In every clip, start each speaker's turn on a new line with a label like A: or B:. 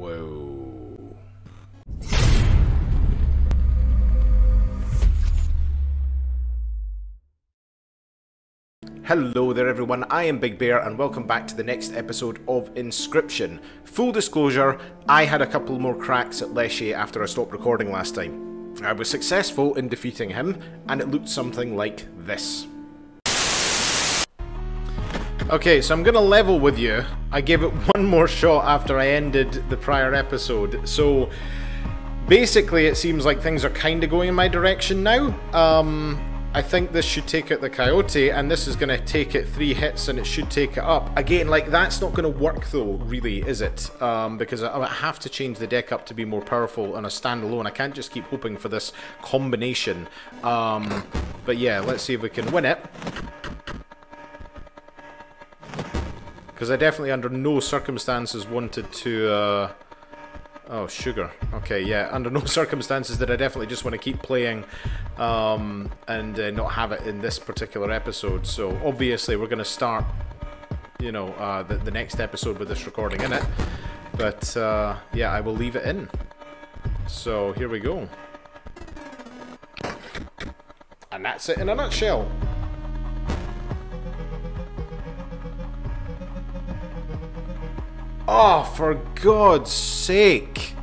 A: Whoa. Hello there everyone, I am Big Bear and welcome back to the next episode of Inscryption. Full disclosure, I had a couple more cracks at Leshy after I stopped recording last time. I was successful in defeating him and it looked something like this. Okay, so I'm gonna level with you. I gave it one more shot after I ended the prior episode. So basically it seems like things are kind of going in my direction now. Um, I think this should take out the coyote and this is going to take it three hits and it should take it up. Again, like that's not going to work though, really, is it? Um, because I, I have to change the deck up to be more powerful on a standalone. I can't just keep hoping for this combination. Um, but yeah, let's see if we can win it. Because I definitely under no circumstances wanted to... Uh, Oh, sugar. Okay, yeah. Under no circumstances did I definitely just want to keep playing um, and uh, not have it in this particular episode. So obviously we're going to start, you know, uh, the, the next episode with this recording in it. But uh, yeah, I will leave it in. So here we go. And that's it in a nutshell. Oh, for God's sake.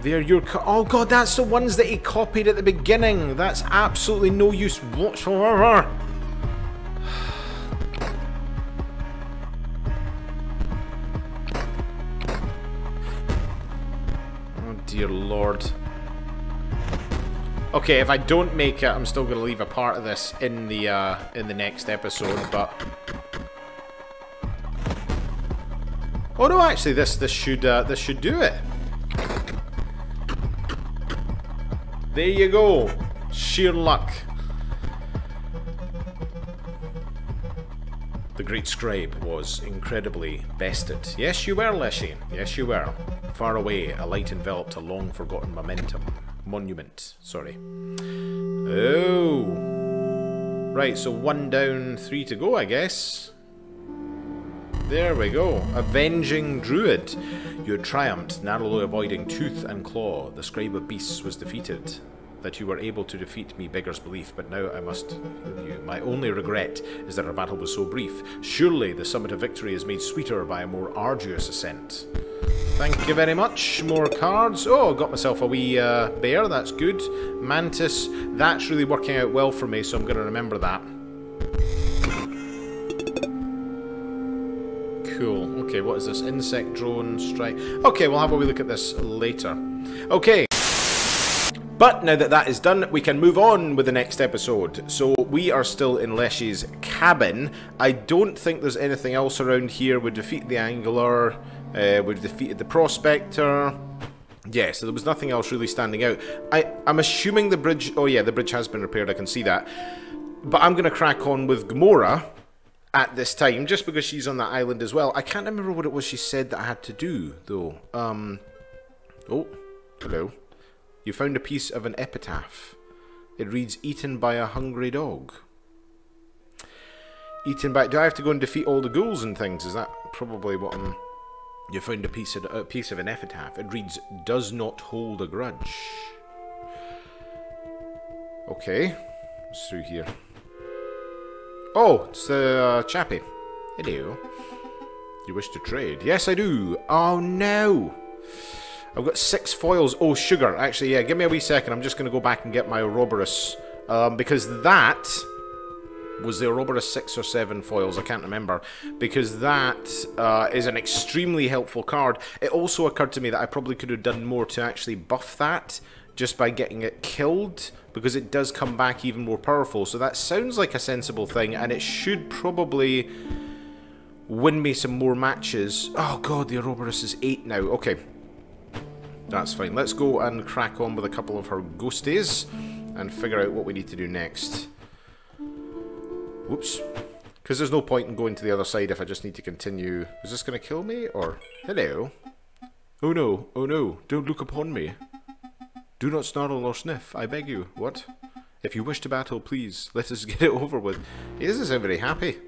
A: They're your... oh, God, that's the ones that he copied at the beginning. That's absolutely no use whatsoever. Oh, dear Lord. Okay, if I don't make it, I'm still going to leave a part of this in the uh, in the next episode, but... Oh no, actually, this this should uh, this should do it. There you go. Sheer luck. The Great Scribe was incredibly bested. Yes, you were, Leshy. Yes, you were. Far away, a light enveloped a long-forgotten momentum. Monument, sorry. Oh. Right, so one down, three to go, I guess. There we go. Avenging Druid. You triumphed, narrowly avoiding tooth and claw. The Scribe of Beasts was defeated. That you were able to defeat me beggars belief, but now I must you. My only regret is that our battle was so brief. Surely the summit of victory is made sweeter by a more arduous ascent. Thank you very much. More cards. Oh, got myself a wee uh, bear. That's good. Mantis. That's really working out well for me, so I'm going to remember that. Cool. Okay, what is this? Insect drone strike. Okay, we'll have a wee look at this later. Okay. But now that that is done, we can move on with the next episode. So we are still in Leshy's cabin. I don't think there's anything else around here. We defeat the Angler. Uh, we've defeated the Prospector. Yeah, so there was nothing else really standing out. I, I'm assuming the bridge... Oh yeah, the bridge has been repaired, I can see that. But I'm going to crack on with Grimora at this time, just because she's on that island as well. I can't remember what it was she said that I had to do, though. Um... Oh, hello. You found a piece of an epitaph. It reads, eaten by a hungry dog. Eaten by... Do I have to go and defeat all the ghouls and things? Is that probably what I'm... You found a piece of, a piece of an epitaph. It reads, does not hold a grudge. Okay. Through here? Oh, it's the uh. Hello. You wish to trade? Yes, I do. Oh, no. I've got six foils. Oh, sugar. Actually, yeah, give me a wee second. I'm just going to go back and get my Ouroboros. Um, because that was the Ouroboros 6 or 7 foils, I can't remember, because that uh, is an extremely helpful card. It also occurred to me that I probably could have done more to actually buff that, just by getting it killed, because it does come back even more powerful. So that sounds like a sensible thing, and it should probably win me some more matches. Oh god, the Ouroboros is 8 now. Okay, that's fine. Let's go and crack on with a couple of her ghosties and figure out what we need to do next. Whoops. Because there's no point in going to the other side if I just need to continue. Is this going to kill me? Or... Hello? Oh no, oh no, don't look upon me. Do not snarl or sniff, I beg you. What? If you wish to battle, please, let us get it over with. He doesn't sound very happy.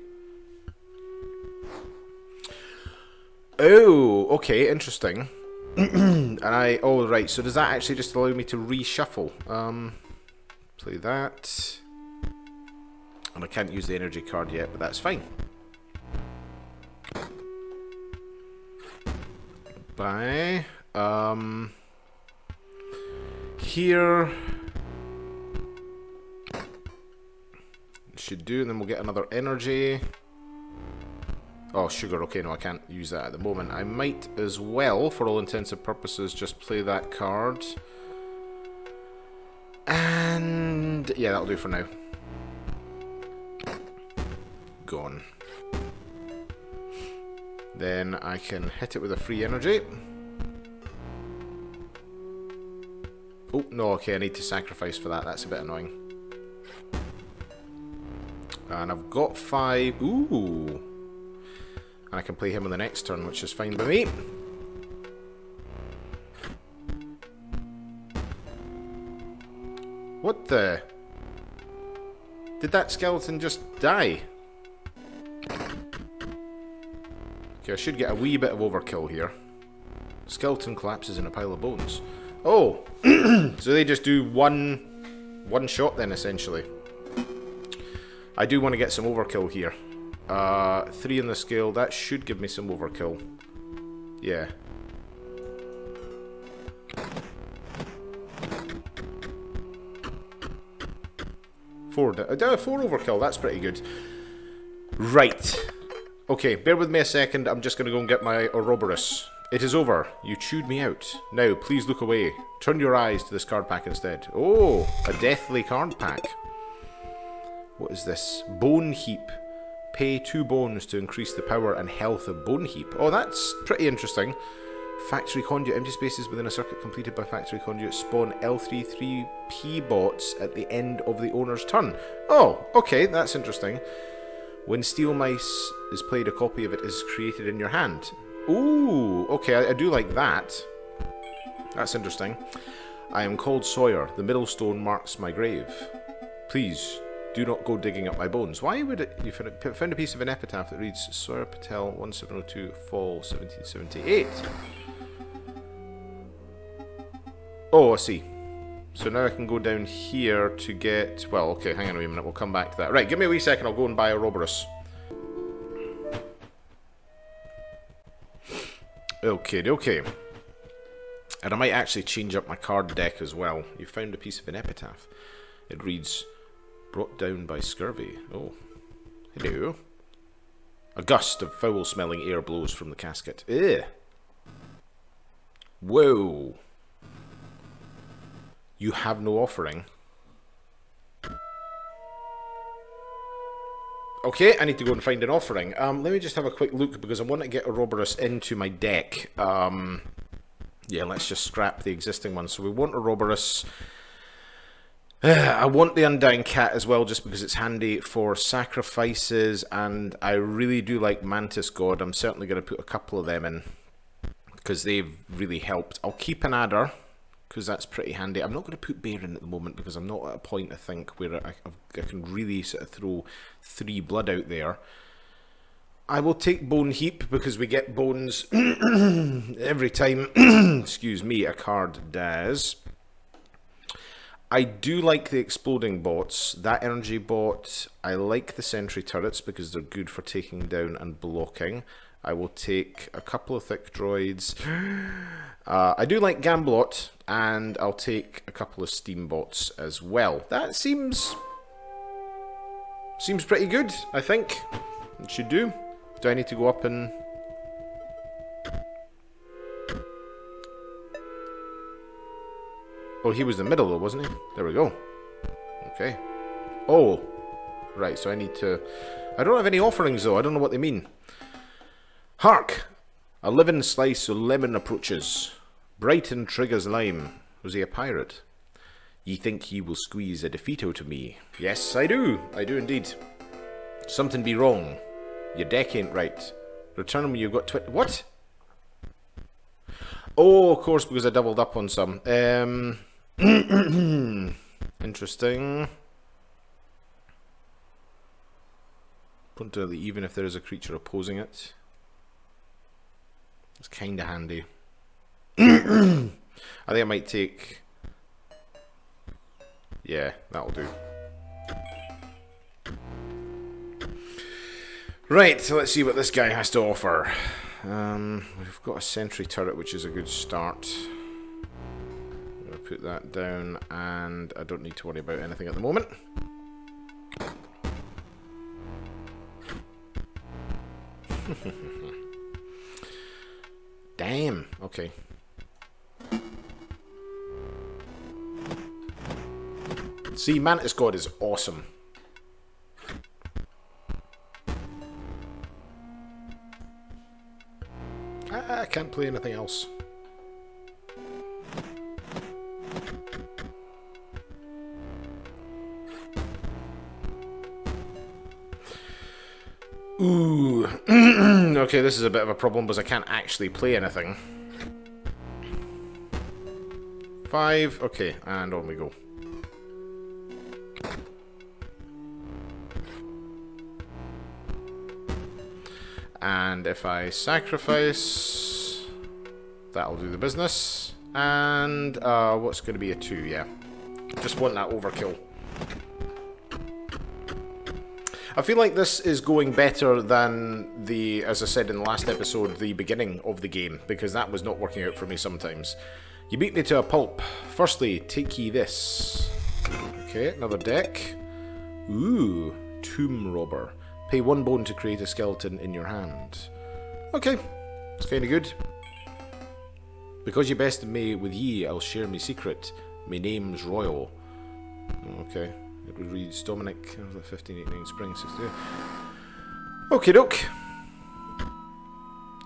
A: Oh, okay, interesting. and I, oh right, so does that actually just allow me to reshuffle? Um, play that. And I can't use the energy card yet, but that's fine. Bye. Um, here should do, and then we'll get another energy. Oh, sugar. Okay, no, I can't use that at the moment. I might as well, for all intents and purposes, just play that card. And yeah, that'll do for now. Gone. Then I can hit it with a free energy. Oh, no, okay, I need to sacrifice for that. That's a bit annoying. And I've got five. Ooh. And I can play him on the next turn, which is fine by me. What the? Did that skeleton just die? I should get a wee bit of overkill here. Skeleton collapses in a pile of bones. Oh, so they just do one, one shot then, essentially. I do want to get some overkill here. Uh, three in the scale, that should give me some overkill. Yeah. Four, uh, four overkill, that's pretty good. Right. Okay, bear with me a second. I'm just going to go and get my Ouroboros. It is over. You chewed me out. Now, please look away. Turn your eyes to this card pack instead. Oh, a deathly card pack. What is this? Bone Heap. Pay two bones to increase the power and health of Bone Heap. Oh, that's pretty interesting. Factory Conduit. Empty spaces within a circuit completed by Factory Conduit spawn L33P bots at the end of the owner's turn. Oh, okay, that's interesting. When Steel Mice is played, a copy of it is created in your hand. Ooh, okay, I, I do like that. That's interesting. I am called Sawyer. The middle stone marks my grave. Please, do not go digging up my bones. Why would it... You found a piece of an epitaph that reads Sawyer Patel 1702 Fall 1778. Oh, I see. So now I can go down here to get... Well, okay, hang on a wee minute. We'll come back to that. Right, give me a wee second. I'll go and buy a Ouroboros. Okay, okay. And I might actually change up my card deck as well. You found a piece of an epitaph. It reads, Brought down by scurvy. Oh, hello. A gust of foul-smelling air blows from the casket. Ugh. Whoa. You have no offering. Okay, I need to go and find an offering. Um, let me just have a quick look because I want to get Ouroboros into my deck. Um, yeah, let's just scrap the existing one. So we want Ouroboros. Uh, I want the Undying Cat as well just because it's handy for sacrifices and I really do like Mantis God. I'm certainly going to put a couple of them in because they've really helped. I'll keep an Adder because that's pretty handy. I'm not going to put Baron at the moment because I'm not at a point, I think, where I, I can really sort of throw three blood out there. I will take Bone Heap because we get bones every time, excuse me, a card does. I do like the exploding bots. That energy bot, I like the sentry turrets because they're good for taking down and blocking. I will take a couple of thick droids. Uh, I do like Gamblot, and I'll take a couple of steam bots as well. That seems seems pretty good, I think. It should do. Do I need to go up and... Oh, he was the middle though, wasn't he? There we go. Okay. Oh. Right, so I need to... I don't have any offerings though, I don't know what they mean. Hark! A living slice of lemon approaches. Brighton triggers lime. Was he a pirate? Ye think ye will squeeze a defeat out of me? Yes, I do. I do indeed. Something be wrong. Your deck ain't right. Return when you've got twi- What? Oh, of course, because I doubled up on some. Um, interesting. Even if there is a creature opposing it. It's kind of handy. I think I might take... Yeah, that'll do. Right, so let's see what this guy has to offer. Um, we've got a sentry turret, which is a good start. I'm put that down, and I don't need to worry about anything at the moment. Damn, okay. See, Mantis God is awesome. Ah, I can't play anything else. Ooh. okay, this is a bit of a problem because I can't actually play anything. Five. Okay, and on we go. And if I sacrifice, that'll do the business. And uh, what's going to be a 2, yeah. Just want that overkill. I feel like this is going better than the, as I said in the last episode, the beginning of the game, because that was not working out for me sometimes. You beat me to a pulp. Firstly, take ye this. Okay, another deck. Ooh, Tomb Robber. Pay one bone to create a skeleton in your hand. Okay, it's kind of good. Because you bested me with ye, I'll share me secret. Me name's Royal. Okay, it reads Dominic, 1589 Spring, 68. Okay, doke.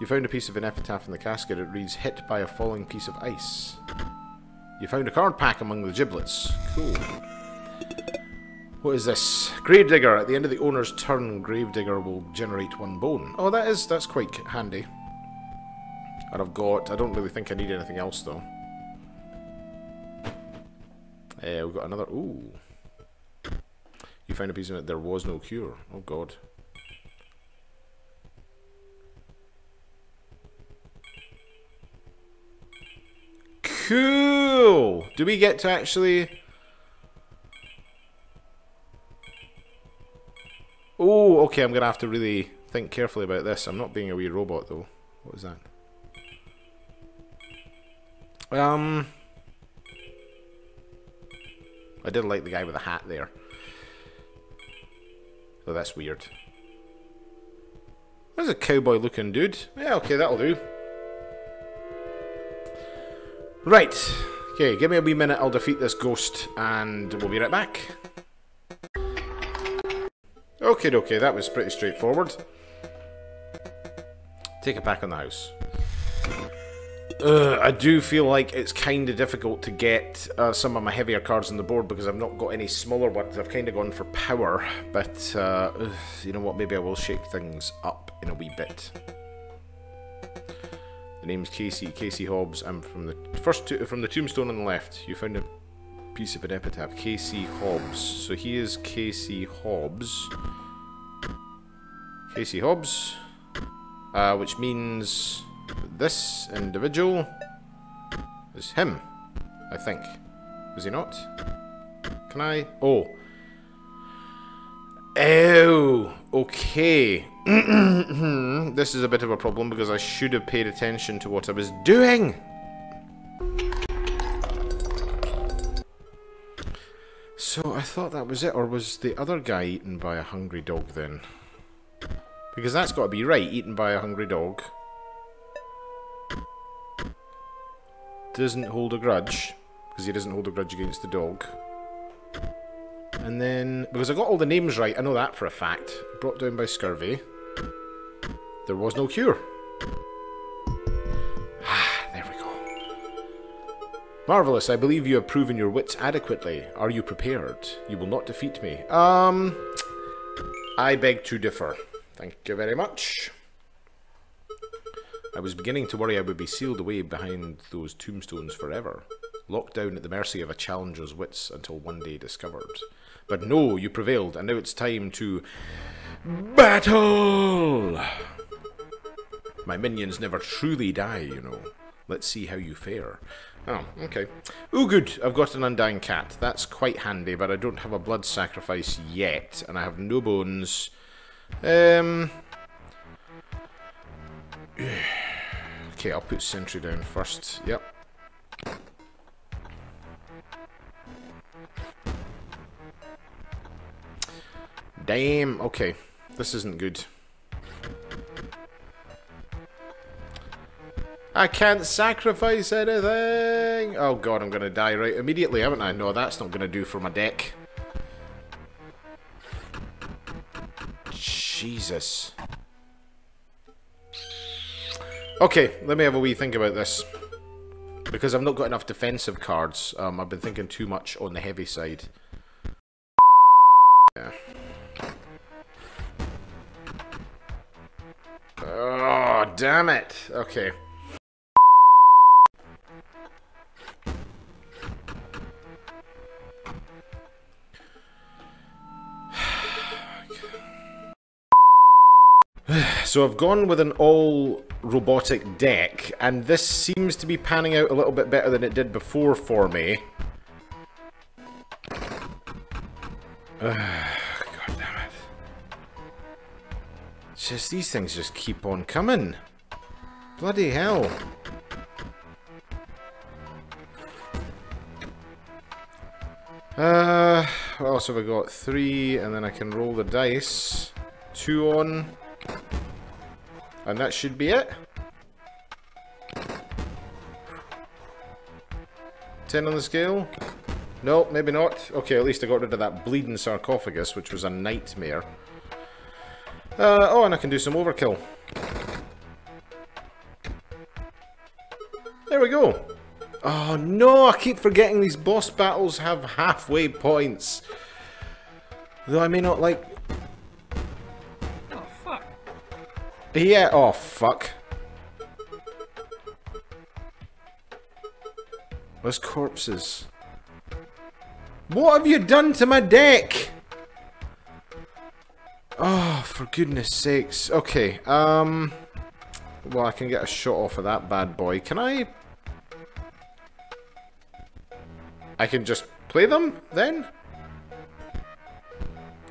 A: You found a piece of an epitaph in the casket. It reads, hit by a falling piece of ice. You found a card pack among the giblets. Cool. What is this? Gravedigger. At the end of the owner's turn, Gravedigger will generate one bone. Oh, that is, that's quite handy. And I've got, I don't really think I need anything else though. Uh, we've got another, ooh. You find a piece of it, there was no cure. Oh god. Cool! Do we get to actually... Oh, okay, I'm to have to really think carefully about this. I'm not being a wee robot, though. What was that? Um... I did like the guy with the hat there. Oh, that's weird. There's a cowboy looking dude. Yeah, okay, that'll do. Right. Okay, give me a wee minute, I'll defeat this ghost, and we'll be right back. Okay, okay, that was pretty straightforward. Take it back on the house. Uh, I do feel like it's kind of difficult to get uh, some of my heavier cards on the board because I've not got any smaller ones. I've kind of gone for power, but uh, you know what? Maybe I will shake things up in a wee bit. The name's Casey, Casey Hobbs. I'm from the first from the tombstone on the left. You found a piece of an epitaph. Casey Hobbs. So he is Casey Hobbs. Casey Hobbs. Uh, which means this individual is him, I think. Is he not? Can I? Oh. Oh, okay. this is a bit of a problem because I should have paid attention to what I was doing. So I thought that was it, or was the other guy eaten by a hungry dog then? Because that's got to be right, eaten by a hungry dog. Doesn't hold a grudge, because he doesn't hold a grudge against the dog. And then, because I got all the names right, I know that for a fact. Brought down by scurvy. There was no cure. Ah, there we go. Marvellous, I believe you have proven your wits adequately. Are you prepared? You will not defeat me. Um, I beg to differ. Thank you very much. I was beginning to worry I would be sealed away behind those tombstones forever, locked down at the mercy of a challenger's wits until one day discovered. But no, you prevailed, and now it's time to battle! My minions never truly die, you know. Let's see how you fare. Oh, okay. Oh, good. I've got an undying cat. That's quite handy, but I don't have a blood sacrifice yet, and I have no bones. Um... Okay, I'll put sentry down first. Yep. Damn, okay. This isn't good. I can't sacrifice anything! Oh god, I'm gonna die right immediately, haven't I? No, that's not gonna do for my deck. Jesus. Okay, let me have a wee think about this. Because I've not got enough defensive cards. Um, I've been thinking too much on the heavy side. Yeah. Oh, damn it. Okay. so I've gone with an all robotic deck, and this seems to be panning out a little bit better than it did before for me. God damn it. It's just these things just keep on coming. Bloody hell. Uh, what else have I got? Three, and then I can roll the dice. Two on. And that should be it. 10 on the scale? No, maybe not. Okay, at least I got rid of that bleeding sarcophagus, which was a nightmare. Uh, oh, and I can do some overkill. There we go. Oh no, I keep forgetting these boss battles have halfway points. Though I may not like Yeah, oh fuck. Where's corpses? What have you done to my deck? Oh, for goodness sakes. Okay, um... Well, I can get a shot off of that bad boy. Can I... I can just play them, then?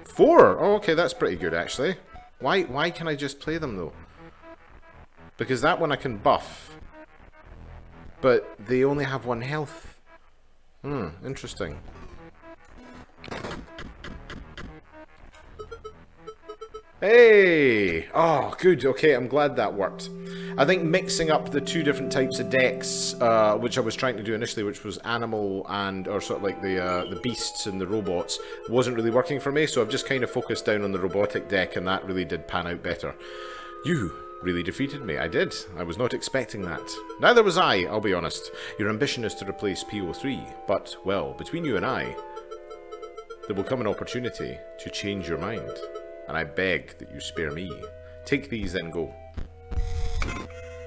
A: Four! Oh, okay, that's pretty good, actually. Why, why can I just play them, though? Because that one I can buff. But they only have one health. Hmm, interesting. Hey! Oh, good. Okay, I'm glad that worked. I think mixing up the two different types of decks, uh, which I was trying to do initially, which was animal and, or sort of like the uh, the beasts and the robots, wasn't really working for me, so I've just kind of focused down on the robotic deck, and that really did pan out better. You really defeated me. I did. I was not expecting that. Neither was I, I'll be honest. Your ambition is to replace PO3, but, well, between you and I, there will come an opportunity to change your mind and I beg that you spare me. Take these, then go.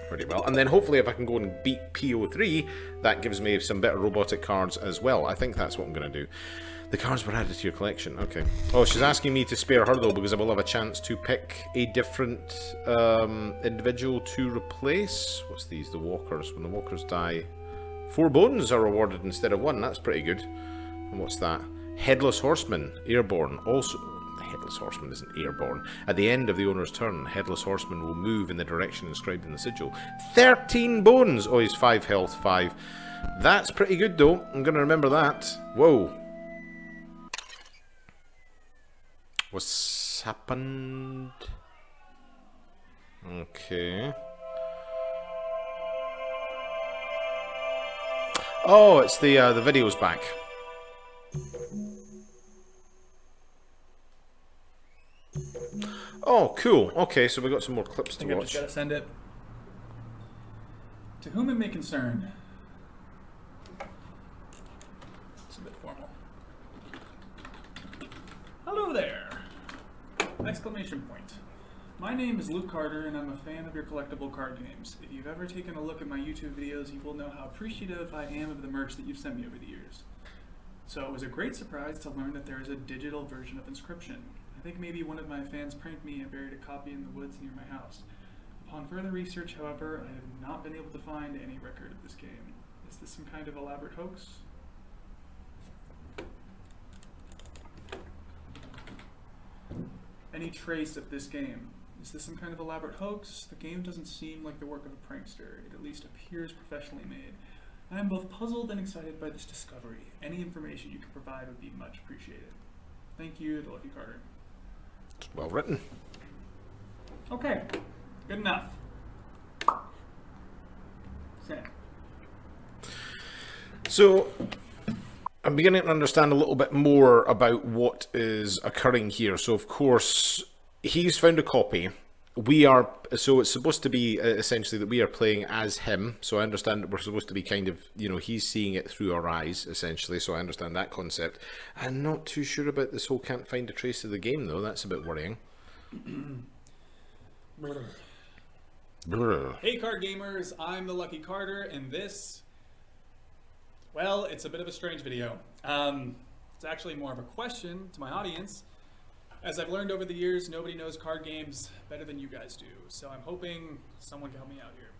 A: Pretty well. And then hopefully if I can go and beat PO3, that gives me some better robotic cards as well. I think that's what I'm going to do. The cards were added to your collection. Okay. Oh, she's asking me to spare her, though, because I will have a chance to pick a different um, individual to replace. What's these? The walkers. When the walkers die, four bones are rewarded instead of one. That's pretty good. And what's that? Headless Horseman, airborne. Also, Headless Horseman isn't airborne. At the end of the owner's turn, Headless Horseman will move in the direction inscribed in the sigil. 13 bones! Oh, he's 5 health, 5. That's pretty good, though. I'm going to remember that. Whoa. What's happened? Okay. Oh, it's the uh, the video's back. Oh, cool. Okay, so we got some more clips to watch.
B: I just gotta send it. To whom it may concern. It's a bit formal. Hello there! Exclamation point. My name is Luke Carter, and I'm a fan of your collectible card games. If you've ever taken a look at my YouTube videos, you will know how appreciative I am of the merch that you've sent me over the years. So it was a great surprise to learn that there is a digital version of Inscryption. I think maybe one of my fans pranked me and buried a copy in the woods near my house. Upon further research, however, I have not been able to find any record of this game. Is this some kind of elaborate hoax? Any trace of this game? Is this some kind of elaborate hoax? The game doesn't seem like the work of a prankster. It at least appears professionally made. I am both puzzled and excited by this discovery. Any information you can provide would be much appreciated. Thank you, the Lucky Carter.
A: It's well written.
B: Okay, good enough. Sam.
A: So, I'm beginning to understand a little bit more about what is occurring here. So, of course, he's found a copy. We are so it's supposed to be uh, essentially that we are playing as him. So I understand that we're supposed to be kind of you know he's seeing it through our eyes essentially. So I understand that concept. I'm not too sure about this whole can't find a trace of the game though. That's a bit worrying.
B: Hey, card gamers, I'm the Lucky Carter, and this, well, it's a bit of a strange video. Um, it's actually more of a question to my audience. As I've learned over the years, nobody knows card games better than you guys do, so I'm hoping someone can help me out here.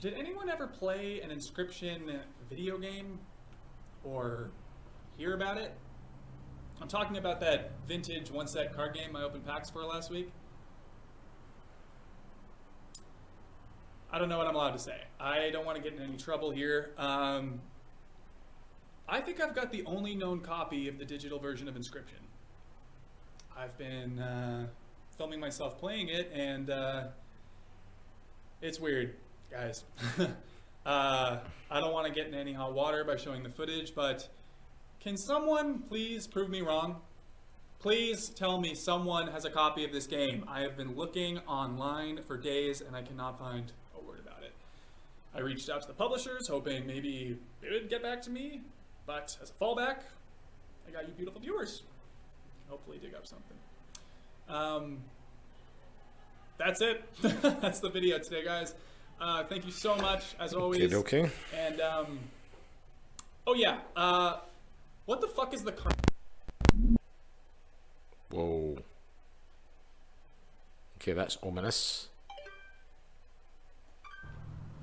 B: Did anyone ever play an Inscryption video game or hear about it? I'm talking about that vintage one set card game I opened packs for last week. I don't know what I'm allowed to say. I don't want to get in any trouble here. Um, I think I've got the only known copy of the digital version of Inscryption. I've been uh, filming myself playing it, and uh, it's weird, guys. uh, I don't want to get in any hot water by showing the footage, but can someone please prove me wrong? Please tell me someone has a copy of this game. I have been looking online for days and I cannot find a word about it. I reached out to the publishers hoping maybe they would get back to me, but as a fallback, I got you beautiful viewers. Hopefully dig up something. Um, that's it. that's the video today, guys. Uh, thank you so much, as always.
A: Okay, okay.
B: And, um, oh yeah, uh, what the fuck is the car?
A: Whoa. Okay, that's ominous.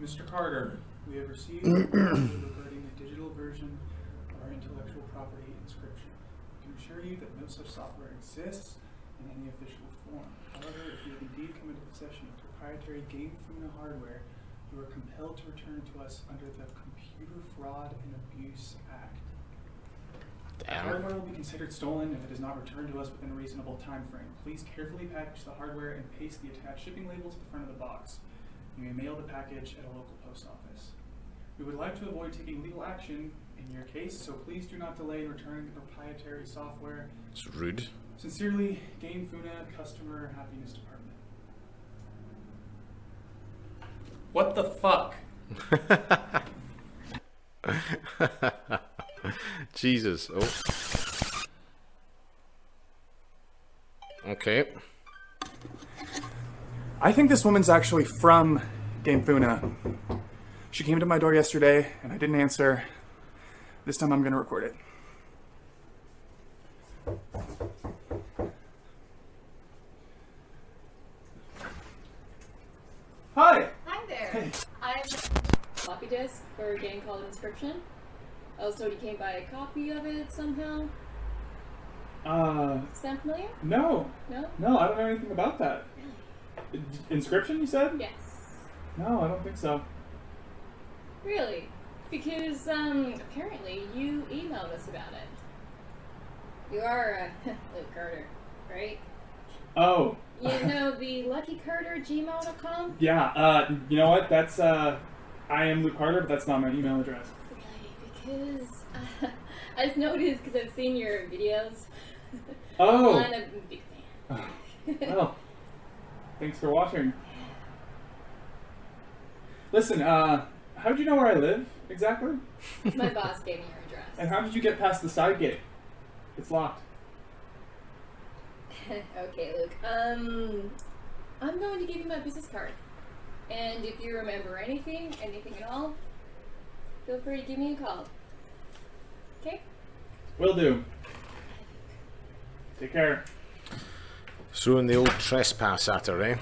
B: Mr. Carter, we have received regarding the digital version of our intellectual property Inscryption. I can assure you that no such software exists in any official form. However, if you have indeed come into possession of proprietary Game Funa hardware, you are compelled to return to us under the Computer Fraud and Abuse Act. The
A: Damn.
B: hardware will be considered stolen if it is not returned to us within a reasonable time frame. Please carefully package the hardware and paste the attached shipping label to the front of the box. You may mail the package at a local post office. We would like to avoid taking legal action in your case, so please do not delay in returning the proprietary software.
A: It's rude.
B: Sincerely, Game Funad Customer Happiness Department. What the fuck?
A: Jesus. Oh. Okay.
B: I think this woman's actually from Game Funa. She came to my door yesterday and I didn't answer. This time I'm gonna record it. Hi!
C: Hi there.
B: Hey.
C: I'm floppy disk for a game called Inscryption. I was told you came by a copy of it somehow.
B: Uh,
C: Sound familiar?
B: no.
C: No?
B: No, I don't know anything about that. Inscryption, you said?
C: Yes.
B: No, I don't think so.
C: Really? Because um, apparently you emailed us about it. You are uh, Luke Carter, right?
B: Oh,
C: You know the Lucky Carter gmail.com?
B: yeah, uh, you know what? That's, uh, I am Luke Carter, but that's not my email address.
C: Really? Because uh, I just noticed because I've seen your videos.
B: Oh.
C: I'm a big fan.
B: Well, thanks for watching. Listen, uh, how did you know where I live exactly?
C: My boss gave me your address.
B: And how did you get past the side gate? It's locked.
C: okay, Luke. Um, I'm going to give you my business card. And if you remember anything, anything at all, feel free to give me a call. Okay?
B: Will do. Take care.
A: Throwing the old trespass at her, eh?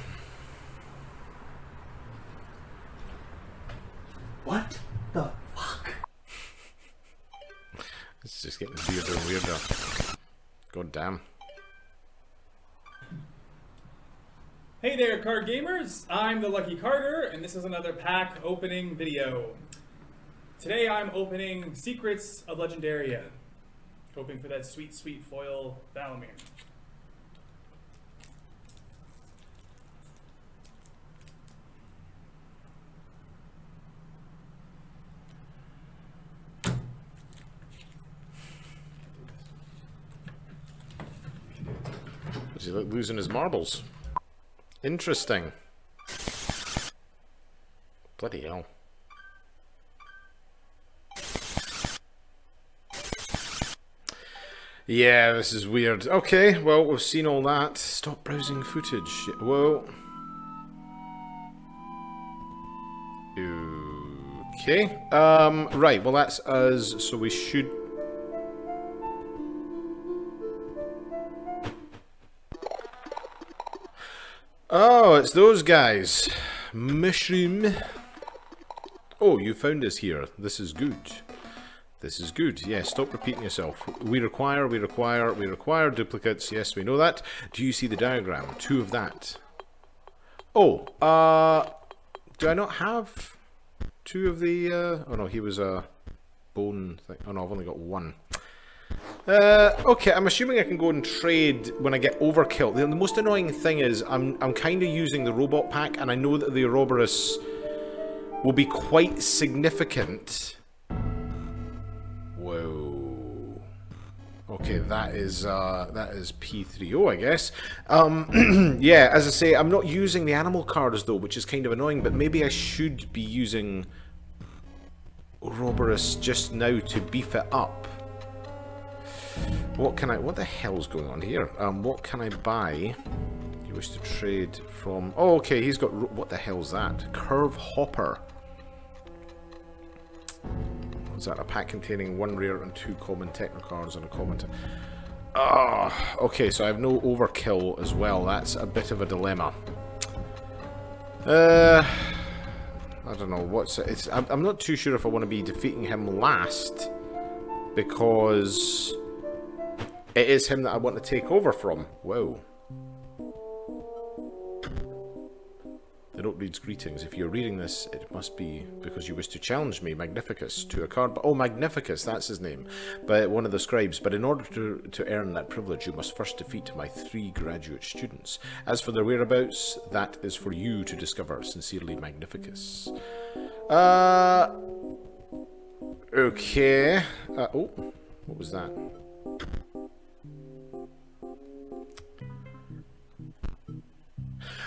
D: What the fuck?
A: It's just getting weirder and weirder. God damn.
B: Hey there, card gamers! I'm the Lucky Carter, and this is another pack opening video. Today I'm opening Secrets of Legendaria, hoping for that sweet, sweet foil Valamir.
A: Losing his marbles? Interesting. Bloody hell. Yeah, this is weird. Okay, well, we've seen all that. Stop browsing footage. Whoa. Okay. Um, right, well, that's us, so we should Oh, it's those guys. Mushroom. Oh, you found us here. This is good. This is good. Yes, stop repeating yourself. We require, we require, we require duplicates. Yes, we know that. Do you see the diagram? Two of that. Oh, uh, do I not have two of the, uh, oh no, he was a bone thing. Oh no, I've only got one. Uh, okay, I'm assuming I can go and trade when I get overkill. The, the most annoying thing is I'm I'm kind of using the robot pack, and I know that the Ouroboros will be quite significant. Whoa. Okay, that is uh, that is P3O, I guess. Um, yeah, as I say, I'm not using the animal cards though, which is kind of annoying. But maybe I should be using Ouroboros just now to beef it up. What can I... What the hell's going on here? Um, what can I buy? You wish to trade from... Oh, okay, he's got... What the hell's that? Curve Hopper. What's that? A pack containing one rare and two common techno cards and a common... Ah, oh, okay, so I have no overkill as well. That's a bit of a dilemma. Uh... I don't know, what's it? It's, I'm not too sure if I want to be defeating him last. Because... It is him that I want to take over from. Whoa. The note reads greetings. If you're reading this, it must be because you wish to challenge me, Magnificus, to a card. Oh, Magnificus, that's his name. But one of the scribes. But in order to, to earn that privilege, you must first defeat my three graduate students. As for their whereabouts, that is for you to discover. Sincerely, Magnificus. Uh. Okay. Uh, oh, what was that?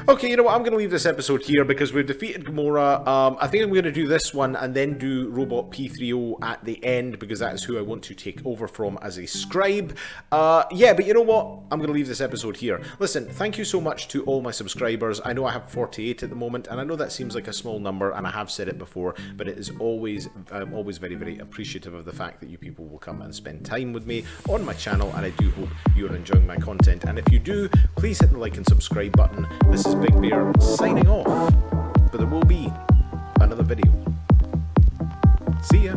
A: Okay, you know what? I'm going to leave this episode here because we've defeated Grimora. Um, I think I'm going to do this one and then do Robot P3O at the end because that is who I want to take over from as a scribe. Uh, yeah, but you know what? I'm going to leave this episode here. Listen, thank you so much to all my subscribers. I know I have 48 at the moment, and I know that seems like a small number, and I have said it before, but it is always, I'm always very, very appreciative of the fact that you people will come and spend time with me on my channel, and I do hope you're enjoying my content. And if you do, please hit the like and subscribe button. This is Big Bear signing off, but there will be another video. See ya!